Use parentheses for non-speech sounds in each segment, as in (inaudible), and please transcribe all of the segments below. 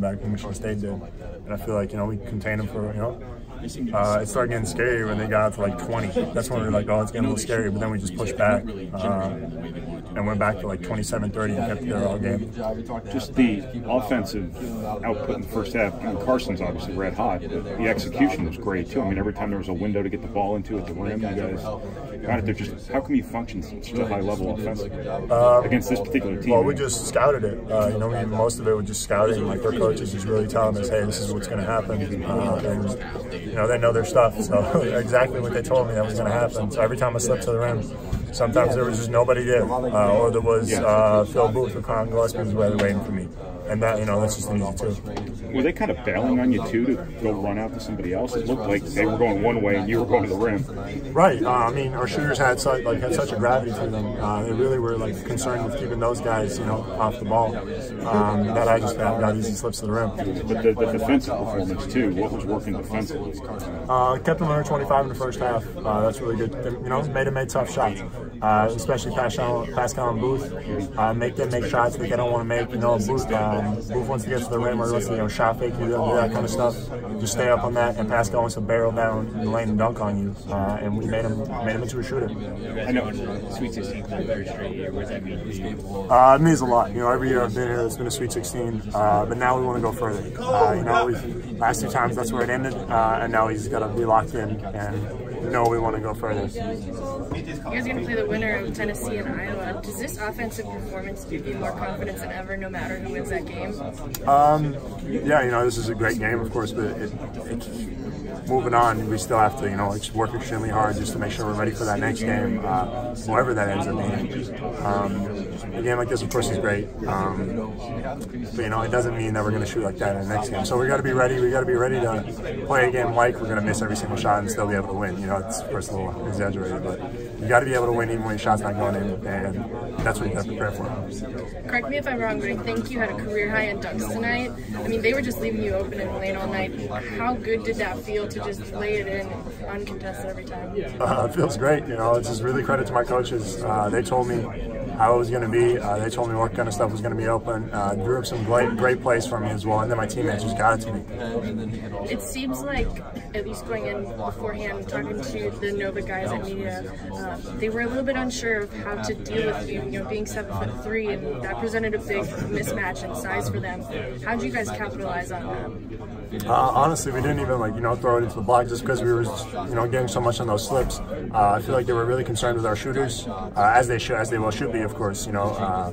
back when Michigan State did. And I feel like, you know, we contained them for, you know, uh, it started getting scary when they got to like 20. That's when we were like, oh, it's getting a little scary. But then we just pushed back uh, and went back to like 27 30 and kept there all game. Just the offensive output in the first half. I mean, Carsen's obviously red hot, but the execution was great too. I mean, every time there was a window to get the ball into at the rim, you guys got it there. Just how can you function such a high level offensively um, against this particular team? Well, we just scouted it. Uh, you know, we, most of it was just scouting. Like their coaches just really telling us, hey, this is what's going to happen. Uh, and, you know, they know their stuff. So (laughs) exactly what they told me that was going to happen. So every time I slipped to the rim, sometimes there was just nobody there. Uh, or there was uh, Phil Booth or Collin Gillespie was waiting for me and that you know that's just easy too. Were they kind of bailing on you too to go run out to somebody else? It looked like they were going one way and you were going to the rim. Right. Uh, I mean, our shooters had such like had such a gravity to them. Uh, they really were like concerned with keeping those guys you know off the ball. Um, that I just got, got easy slips to the rim. But the, the defensive performance too. What was working defensively? Uh, kept them under 25 in the first half. Uh, that's really good. They, you know, made them make tough shots, uh, especially Paschall, Paschall and Booth. Uh, make them make shots that they don't want to make. You know, Booth. Um, Booth wants to get to the rim or wants to you know shot fake you, do that kind of stuff. Just stay up on that, and Paschall wants to barrel down the lane and dunk on you. Uh, and we made him made him into a shooter. I know Sweet 16 for the third straight year. What does that mean? Uh, it means a lot. You know, every year I've been here, it's been a Sweet 16. Uh, but now we want to go further. Uh, you know, we've, last two times that's where it ended, uh, and now he's got to be locked in and know we want to go further. You guys are going to play the winner of Tennessee and Iowa. Does this offensive performance give you more confidence than ever, no matter who wins that game? Um, yeah, you know, this is a great game, of course, but it, it, moving on, we still have to, you know, work extremely hard just to make sure we're ready for that next game, uh, whoever that ends up being. Um, a game like this, of course, is great, um, but you know, it doesn't mean that we're going to shoot like that in the next game. So we got to be ready. We got to be ready to play a game like we're going to miss every single shot and still be able to win. You know, it's of course a little exaggerated, but you got to be able to win even when your shot's not going in, and that's what you got to prepare for. Correct me if I'm wrong, but I think you had a career high in dunks tonight. I mean, they were just leaving you open and lane all night. How good did that feel to just lay it in uncontested every time? Uh, it feels great. You know, it's just really credit to my coaches. Uh, they told me how it was going to be. Uh, they told me what kind of stuff was going to be open. Uh, drew up some great, great plays for me as well, and then my teammates just got it to me. It seems like, at least going in beforehand, talking to the Nova guys at media, uh, they were a little bit unsure of how to deal with you, you know, being seven foot three, and that presented a big mismatch in size for them. How did you guys capitalize on that? Uh, honestly, we didn't even like you know throw it into the block just because we were you know getting so much on those slips. Uh, I feel like they were really concerned with our shooters, uh, as they should, as they well should be, of course. You know, uh,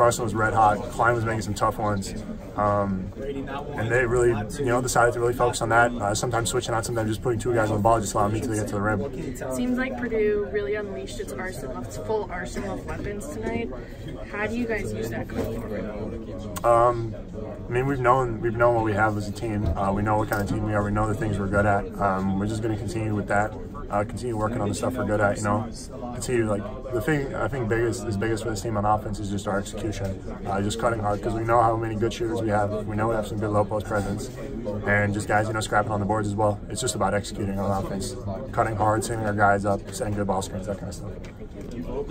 Carsen was red hot. Cline was making some tough ones. Um, and they really, you know, decided to really focus on that. Uh, sometimes switching out, sometimes just putting two guys on the ball, just allowing me to get to the rim. Seems like Purdue really unleashed its arsenal, its full arsenal of weapons tonight. How do you guys use that going forward? Um, I mean, we've known we've known what we have as a team. Uh, we know what kind of team we are. We know the things we're good at. Um, we're just going to continue with that. Uh, continue working on the stuff we're good at. You know, continue like the thing I think biggest is biggest for this team on offense is just our execution. Uh, just cutting hard because we know how many good shooters we have. We know we have some good low post presence, and just guys you know scrapping on the boards as well. It's just about executing on offense, cutting hard, setting our guys up, setting good ball screens, that kind of stuff.